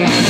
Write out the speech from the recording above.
Yeah.